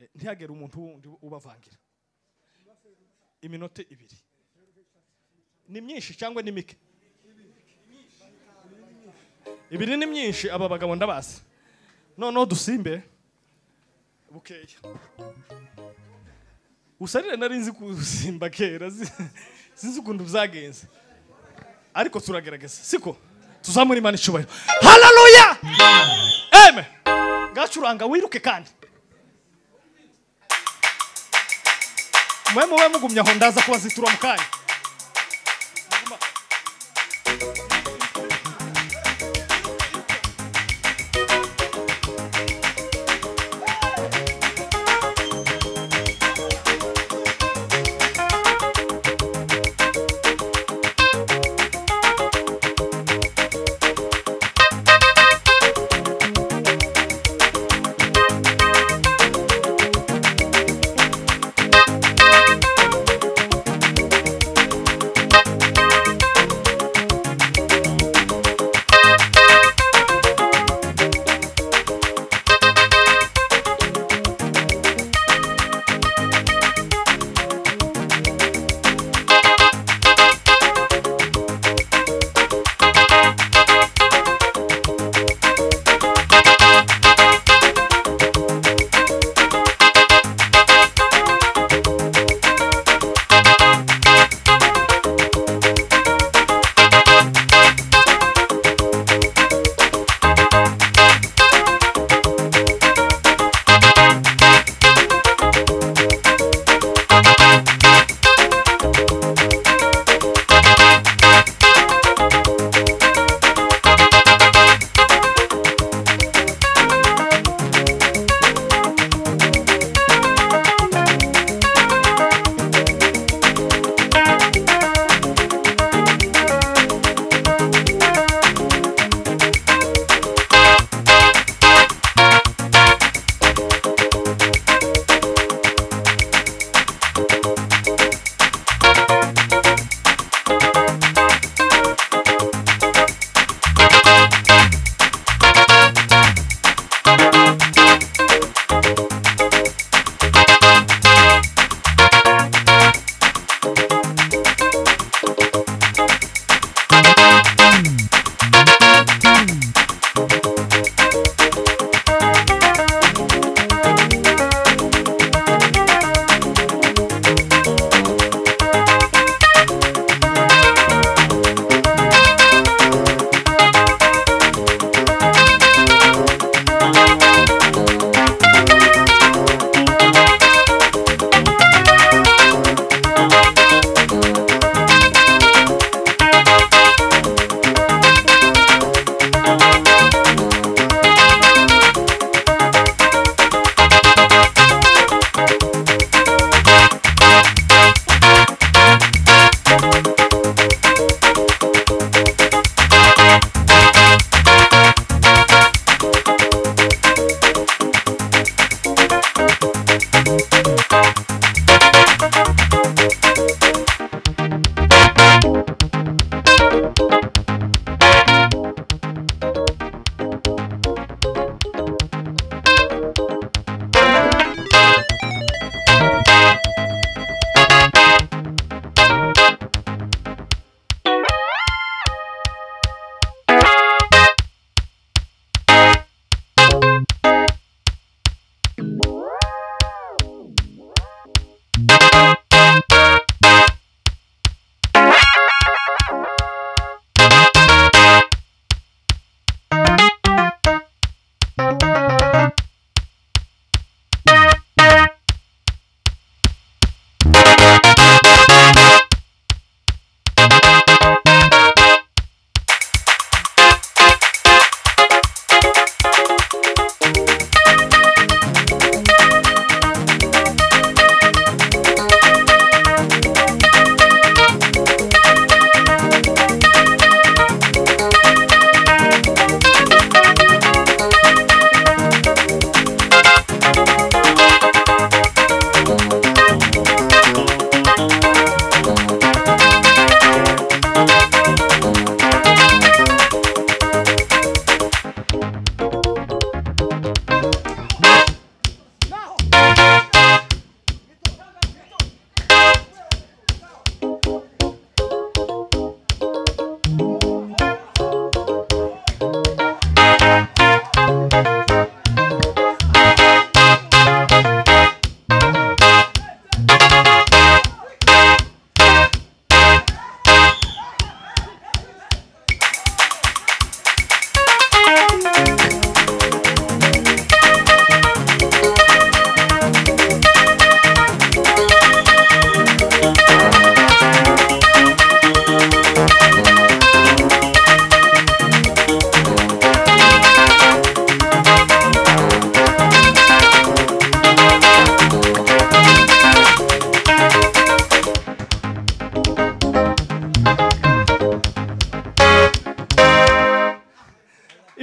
Eh, ntihagere umuntu wundi ubavangira. Iminota ibiri. Ni myinshi cyangwa ni mike? Ibiri ni myinshi aba bagabo ndabazi. Noneho dusimbe. Bukeya. Usarire nari nzi kusimba kera zi- sinzi ukuntu byagenze. Ariko turagerageza. Siko? Tuzamura imana icyubahiro. Haleluya eme ngacuranga wiruke kandi. Mwe mube mugumye aho ndaza kubazitura mu kanya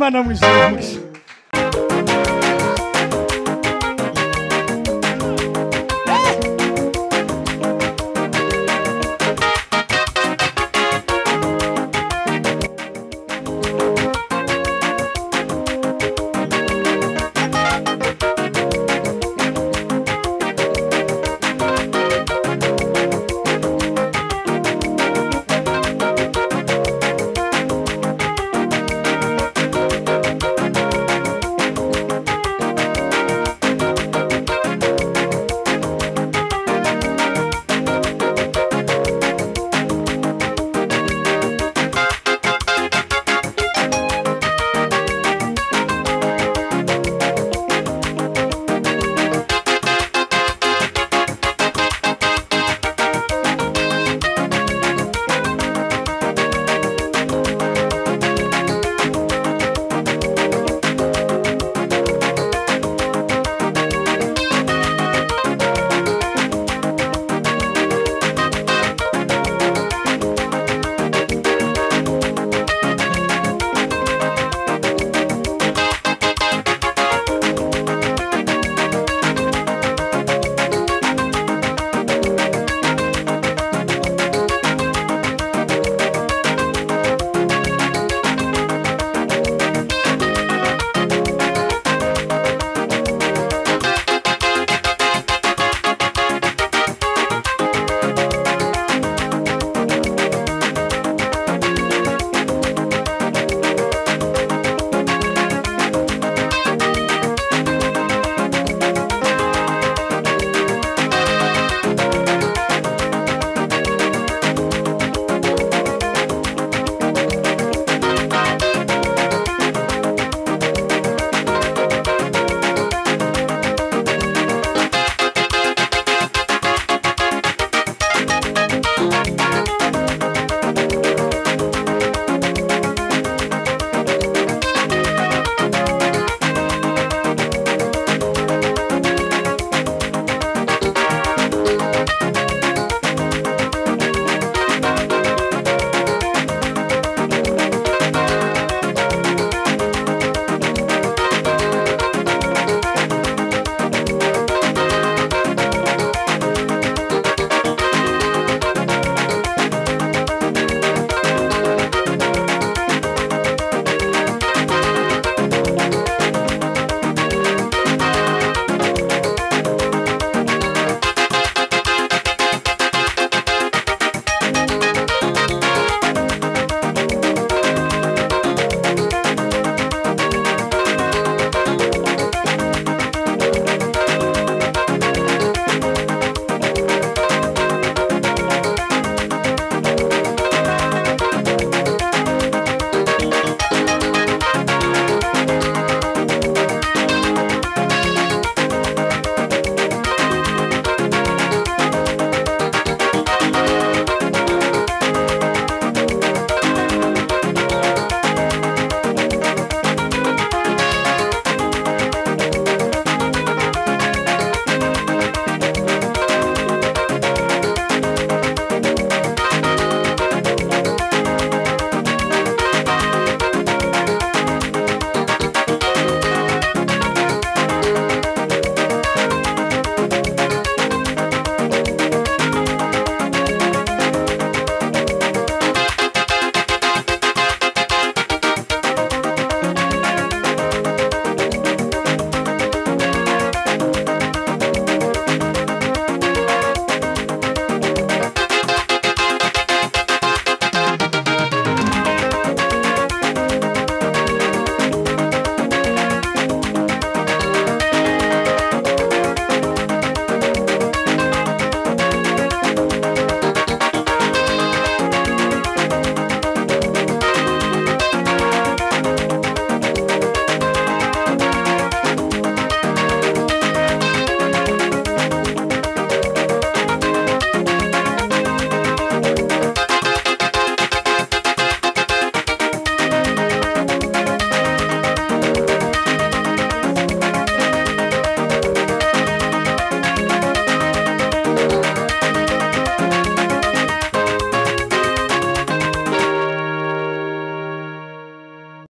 Mas não.